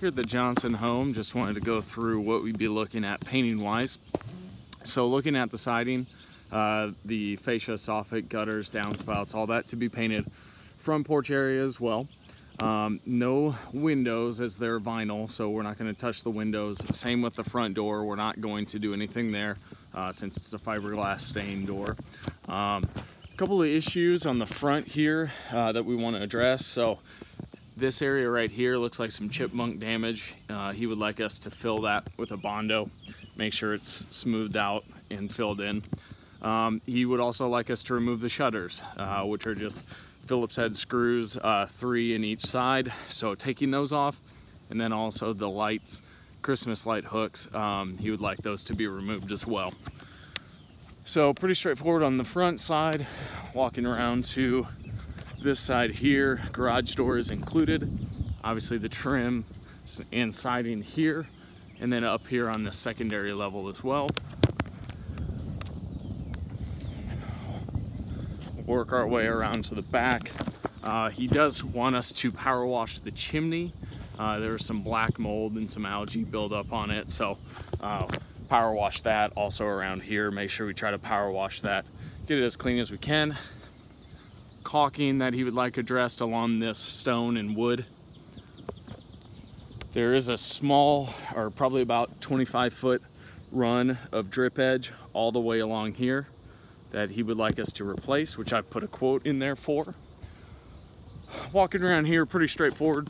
Here at the Johnson home, just wanted to go through what we'd be looking at painting wise. So looking at the siding, uh, the fascia, soffit, gutters, downspouts, all that to be painted. Front porch area as well. Um, no windows as they're vinyl, so we're not going to touch the windows. Same with the front door. We're not going to do anything there uh, since it's a fiberglass stained door. Um, a couple of issues on the front here uh, that we want to address. So this area right here looks like some chipmunk damage. Uh, he would like us to fill that with a Bondo, make sure it's smoothed out and filled in. Um, he would also like us to remove the shutters, uh, which are just Phillips head screws, uh, three in each side. So taking those off, and then also the lights, Christmas light hooks, um, he would like those to be removed as well. So pretty straightforward on the front side, walking around to this side here, garage door is included. Obviously the trim and siding here, and then up here on the secondary level as well. Work our way around to the back. Uh, he does want us to power wash the chimney. Uh, there's some black mold and some algae buildup on it, so uh, power wash that also around here. Make sure we try to power wash that, get it as clean as we can caulking that he would like addressed along this stone and wood. There is a small, or probably about 25 foot run of drip edge all the way along here that he would like us to replace, which I've put a quote in there for. Walking around here, pretty straightforward.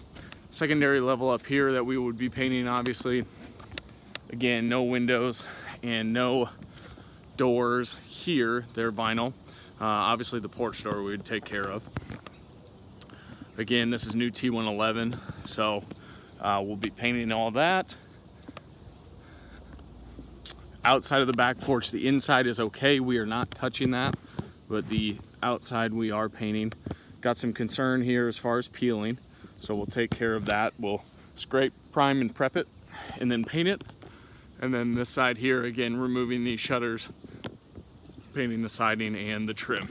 Secondary level up here that we would be painting, obviously. Again, no windows and no doors here. They're vinyl. Uh, obviously the porch door we would take care of. Again, this is new T111, so uh, we'll be painting all that. Outside of the back porch, the inside is okay. We are not touching that, but the outside we are painting. Got some concern here as far as peeling, so we'll take care of that. We'll scrape, prime, and prep it, and then paint it. And then this side here, again, removing these shutters painting the siding and the trim.